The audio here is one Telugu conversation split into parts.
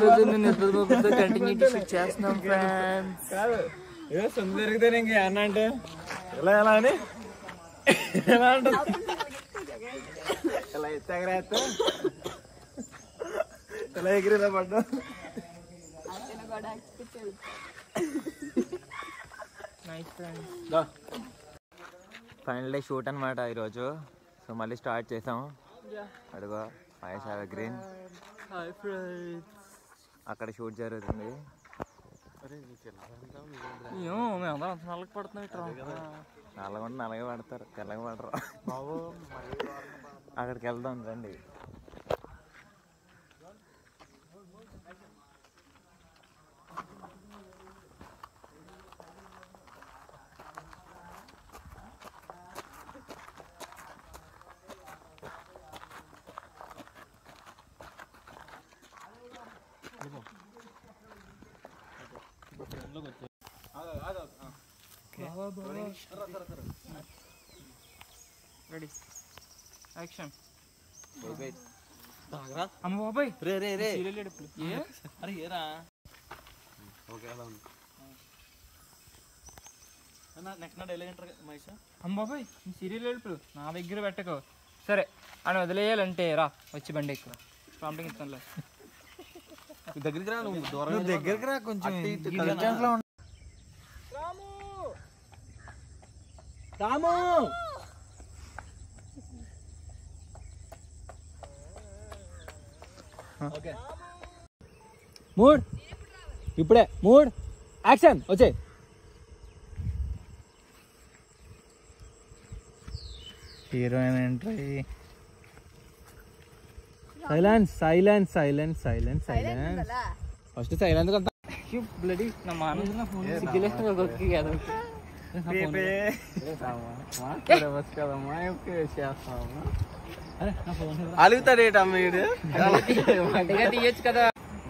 నైట్ షూట్ చేస్తున్నాం ఫ్రెండ్స్ ఏదో సొంత జరిగితే ఇంక అన్న అంటే ఎలా ఎలా అని? ఎలా అంటుంది ఎలా ఎత్తే ఎగరేస్తా ఎలా ఎగిరిలా పడ్డా? Nice friends final day shoot అనమాట ఈరోజు. సో మళ్ళీ స్టార్ట్ చేసాం. అడుగు మహేష్ గ్రీన్ హాయ్ ఫ్రెండ్స్ అక్కడ షూట్ జరుగుతుంది. ఏమో మేము అందరం అంత నల్లకి పడుతున్నాం ఇట్లా నల్లగా నల్లగా పడతారు తెల్లగా పడరు. అక్కడికి వెళ్దాం రండి. రెడీ. యాక్షన్. అమ్మ బాబాయ్. రే రే రే. సీరియల్ ఎడుపులు ఏ? అరే ఏరా? నెక్స్ట్ మహేష్? అమ్మ బాబాయ్ సీరియల్ ఎడుపులు నా దగ్గర పెట్టకు. సరే అని వదిలేయాలంటే రా వచ్చి బండి ఎక్కువ. ప్రాంప్టింగ్ ఇస్తానులే. దగ్గరికి రా నువ్వు దూరం దగ్గరికి రా కొంచెం. రాము! మూడ్. ఇప్పుడే. మూడ్. యాక్షన్. వచ్చే heroine entry silence silence silence silence silence first silence కొంత బ్లడీ నా మాన సిగ్గులేదు ఒక్కొక్కకి కదా అలుగుతాడేట వీడు తీయచ్చు కదా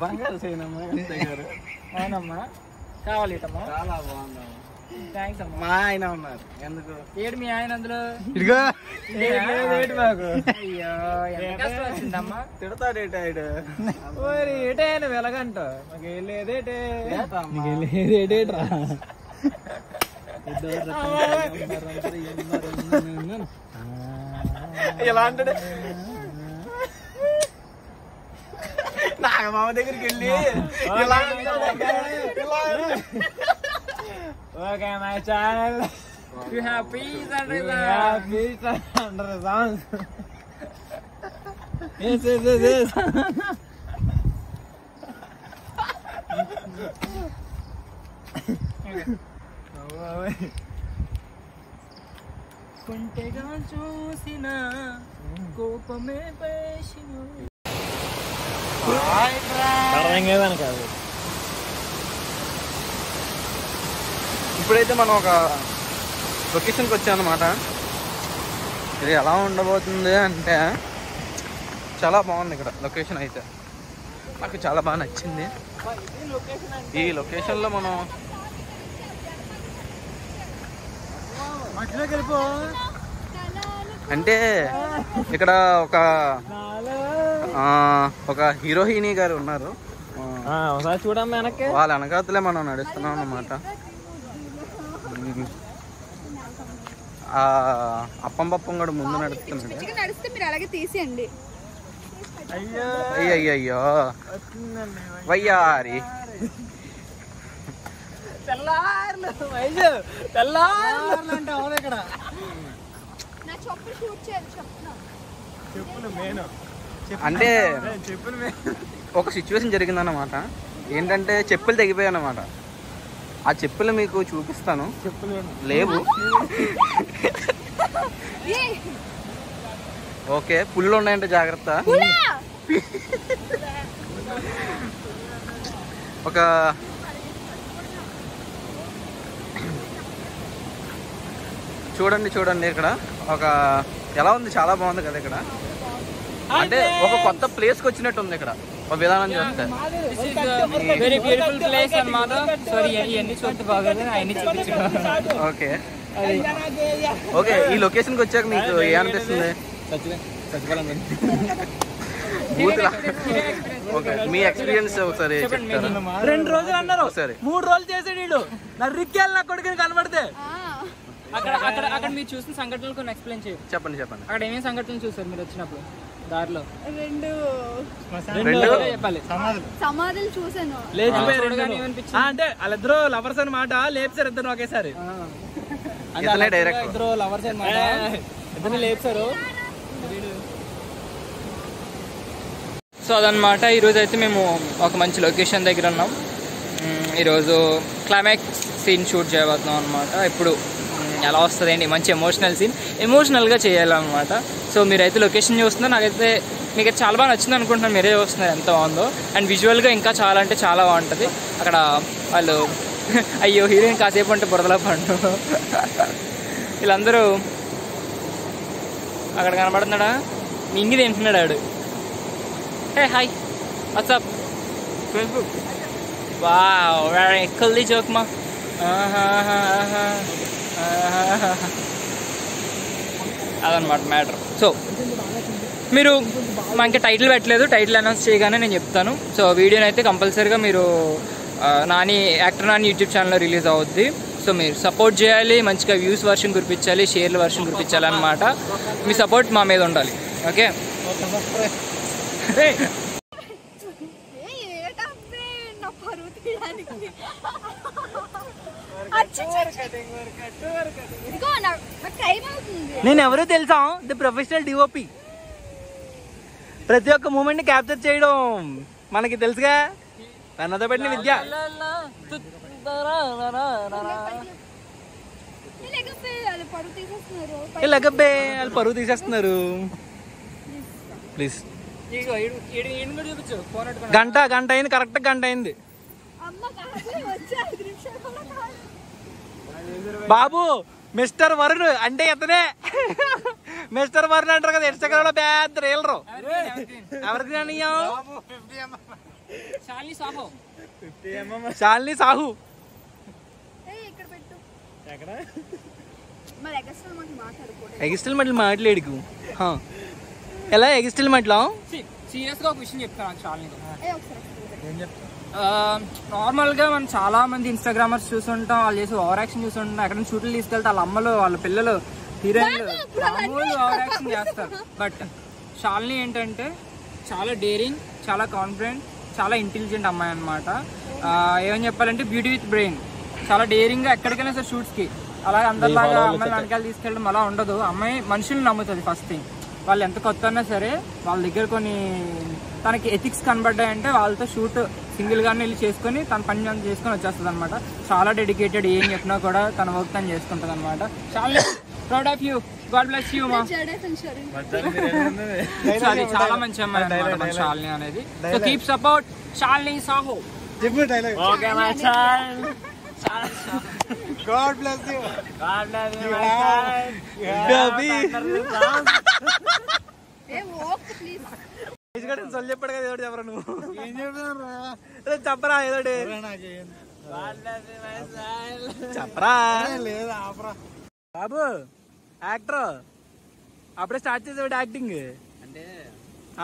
బంగారు సైనమ్మా గారు అవునమ్మా కావాలి ఇటమ్మా చాలా బాగుందమ్మా థ్యాంక్స్ అమ్మా మా ఆయన ఉన్నారు. ఎందుకు? ఏడు మీ ఆయన అందులో? ఇదిగో. ఏడు మాకు అయ్యో కష్టం వచ్చిందమ్మా. మాకు ఇలా అంటాడు? నాగమామ దగ్గరికి వెళ్ళి ఇలా అంటాడు. ఇలా అంటాడు. Okay my channel you have peace and relax peace under songs yes yes yes yes కొంటెగా చూసిన కోపమే పేసిన కాదు ఇప్పుడైతే మనం ఒక లొకేషన్కి వచ్చాం అనమాట ఇది ఎలా ఉండబోతుంది అంటే చాలా బాగుంది ఇక్కడ లొకేషన్ అయితే. నాకు చాలా బాగా నచ్చింది. ఈ లొకేషన్లో మనం అంటే ఇక్కడ ఒక ఒక హీరోయిని గారు ఉన్నారు. వాళ్ళ వెనకాతలే మనం నడుస్తున్నాం అన్నమాట. అప్పం పప్పం కూడా ముందు నడుస్తున్నాడు పిచ్చిగా నడిస్తే మీరు అలాగే తీసేయండి. అయ్యో. అయ్యయ్యో వయ్యారి. తెల్లార్లు. వైజు తెల్లార్లు అంటే అవును ఇక్కడ? నా చెప్పు షూట్ చేయాలి చెప్తున్నా చెప్పులు మేను అంటే ఒక సిచ్యువేషన్ జరిగిందన్నమాట. ఏంటంటే చెప్పులు తెగిపోయాయి అన్నమాట ఆ చెప్పులు మీకు చూపిస్తాను. లేవు. ఓకే పుల్లు ఉన్నాయంటే జాగ్రత్త! ఒక చూడండి చూడండి ఇక్కడ. ఒక ఎలా ఉంది? చాలా బాగుంది కదా ఇక్కడ. అంటే ఒక కొత్త ప్లేస్కి వచ్చినట్టు ఉంది ఇక్కడ. ఒక విధానం చూస్తే వెరీ బ్యూటిఫుల్ ప్లేస్ అన్నమాట సారీ ఇవన్నీ చూస్తే బాగోదు అవన్నీ ఓకే ఓకే ఈ లొకేషన్కి వచ్చాక మీకు ఏ అనిపిస్తుంది బూతులా ఓకే మీ ఎక్స్పీరియన్స్ ఒకసారి రెండు రోజులు అన్నారు. ఒకసారి మూడు రోజులు చేసాడు వీడు. నర్రిక్కేళ్ళ నా కొడుకుని కనబడితే. అక్కడ అక్కడ అక్కడ మీరు చూసిన సంఘటనలు కొన్ని ఎక్స్ప్లెయిన్ చేయండి చెప్పండి చెప్పండి. అక్కడ ఏమేమి సంఘటనలు చూసారు మీరు వచ్చినప్పుడు? దారిలో. రెండు రెండు? మీరే చెప్పాలి. సమాధులు. చూసాను అంటే వాళ్ళిద్దరు లవర్స్ అన్నమాట లేపుతారు ఇద్దరు ఒకేసారి. ఇద్దరు లవర్స్ అనమాట ఇద్దరు లేపుతారు సో అదనమాట ఈరోజు అయితే మేము ఒక మంచి లొకేషన్ దగ్గర ఉన్నాం. ఈరోజు క్లైమాక్స్ సీన్ షూట్ చేయబోతున్నాం అనమాట ఇప్పుడు ఎలా వస్తుంది ఏంటి మంచి ఎమోషనల్ సీన్ ఎమోషనల్గా చేయాలన్నమాట. సో మీరైతే లొకేషన్ చూస్తున్నారు నాకైతే మీకు అయితే చాలా బాగా నచ్చింది అనుకుంటున్నాను. మీరే చూస్తున్నారు ఎంత బాగుందో. అండ్ విజువల్గా ఇంకా చాలా అంటే చాలా బాగుంటుంది. అక్కడ వాళ్ళు అయ్యో హీరోయిన్ కాసేపు అంటే బురదలా పండు వీళ్ళందరూ అక్కడ కనబడుతున్నాడా? మింగి తింటున్నాడు ఆడు హే హాయ్ వాట్సాప్ ఫేస్బుక్ వా ఎక్కల్ది very uh-huh, uh-huh, uh-huh, అదనమాట మ్యాటర్. సో మీరు మనకి టైటిల్ పెట్టలేదు టైటిల్ అనౌన్స్ చేయగానే నేను చెప్తాను. సో వీడియోని అయితే కంపల్సరీగా మీరు నాని యాక్టర్ నాని యూట్యూబ్ ఛానల్లో రిలీజ్ అవుద్ది. సో మీరు సపోర్ట్ చేయాలి మంచిగా వ్యూస్ వర్షన్ కురిపించాలి షేర్ల వర్షన్ కురిపించాలి అనమాట మీ సపోర్ట్ మా మీద ఉండాలి. ఓకే ఏ, ఏటబ్బే, నా పరువు తీయడానికి. అచ్చి, చి, చి. ఇదిగో నా- నాకు టైం అవుతుంది నేను ఎవరో తెలుసా? ది ప్రొఫెషనల్ డిఓపి ప్రతి ఒక్క మూమెంట్ని క్యాప్చర్ చేయడం మనకి తెలుసుగా? తనతో పెట్టిన విద్య. లేకపోతే వాళ్ళు పరువు తీసేస్తున్నారు. ప్లీజ్. చూపించు. ఫోన్ గంట గంట అయింది. కరెక్ట్ గంట అయింది. బాబు మిస్టర్ వరుణ్ అంటే ఇతనే మిస్టర్ వరుణ్ అంటారు కదా ఇన్స్టాగ్రామ్లో పెద్ద రీలరు. ఎవరికి? శాలిని సాహో. ఎగిస్టిల్ మట్లు మాట్లాడుకు హా. ఎలా ఎగిస్టిల్ మట్లో? సీరియస్గా ఒక విషయం చెప్తాను శాలిని ఏ ఒకసారి. నార్మల్గా మనం చాలా మంది ఇన్స్టాగ్రామర్స్ చూస్తుంటాం వాళ్ళు చేసి ఓవర్ యాక్షన్ చూస్తుంటాం ఎక్కడ షూట్లు తీసుకెళ్తే వాళ్ళ అమ్మలు వాళ్ళ పిల్లలు హీరోయిన్లు మామూలు ఓవర్ యాక్షన్ చేస్తారు. బట్ శాలిని ఏంటంటే చాలా డేరింగ్ చాలా కాన్ఫిడెంట్ చాలా ఇంటెలిజెంట్ అమ్మాయి అనమాట ఏమని చెప్పాలంటే బ్యూటీ విత్ బ్రెయిన్ చాలా డేరింగ్గా ఎక్కడికైనా సరే షూట్స్కి. అలాగే అందరిలాగా అమ్మాయిని వెనకాల తీసుకెళ్ళడం అలా ఉండదు. అమ్మాయి మనుషుల్ని నమ్ముతుంది ఫస్ట్ థింగ్ వాళ్ళు ఎంత కొత్త అన్నా సరే వాళ్ళ దగ్గర కొన్ని తనకి ఎథిక్స్ కనబడ్డాయంటే వాళ్ళతో షూట్ సింగిల్ గానే వెళ్ళి చేసుకొని తన పని చేసుకొని వచ్చేస్తుంది అనమాట చాలా డెడికేటెడ్ ఏం చెప్పినా కూడా తన వర్క్ తను చేసుకుంటుంది అనమాట చాలా proud of you God bless you మా జడే ఫెన్షరీ. సో అది చాలా మంచి అమ్మాయి మన శాలిని అనేది. So keep support Shalini Saaho. Okay my child God bless you God bless you ఏ ఓక్ ప్లీజ్ సొల్లు చెప్పాడు కదా ఏదో చెప్పరా నువ్వు ఏం చెప్తాను చెప్పరా ఏదోటి చెప్పరా బాబు యాక్టర్ అప్పుడే స్టార్ట్ చేసేవాడు యాక్టింగ్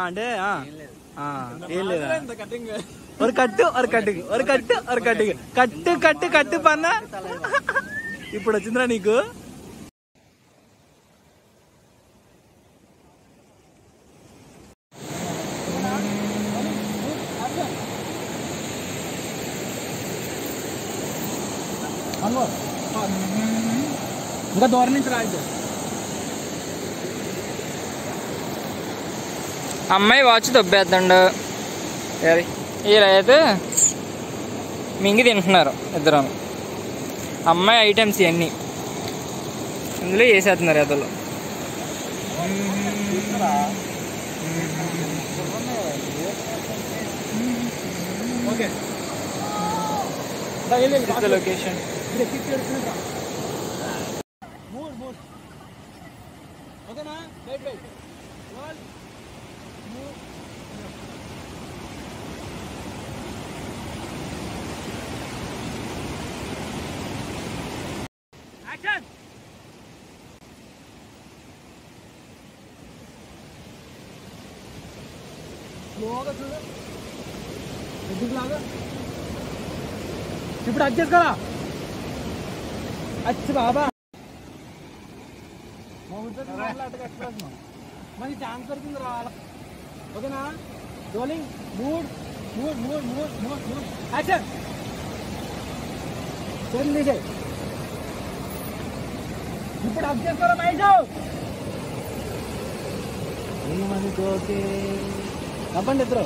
అంటే ఆ. ఆ, ఏం లేదా ஒரு కట్టు ஒரு కట్టు ஒரு కట్టు ஒரு కట్టు కట్టు కట్టు కట్టు పన్న ఇప్పుడు వచ్చిందిరా నీకు ఇంకా దూరం నుంచి రాదు అమ్మాయి వాచ్ దొబ్బేద్దండు ఇలా అయితే మింగి తింటున్నారు ఇద్దరు అమ్మాయి ఐటమ్స్ ఇవన్నీ ఇందులో వేసేస్తున్నారు ఎదలు okay location ఓకేనా వెయిట్ వెయిట్ స్లోగా చూడు ఎదుగు లాగా ఇప్పుడు అడ్జస్ట్ కదా అచ్చి బాబా మా ఊరితో మాట్లాడక ఎక్స్ప్రెస్ మంచి ఛాన్స్ దొరికింది రా ఓకేనా rolling mood mood mood mood mood mood action చేతులు తీసే ఇప్పుడు అప్ చేసుకోరా మైండ్ ఏమని తోకే నవ్వండి ఇద్దరు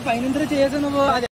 అరే పైన చేసావు నువ్వు అది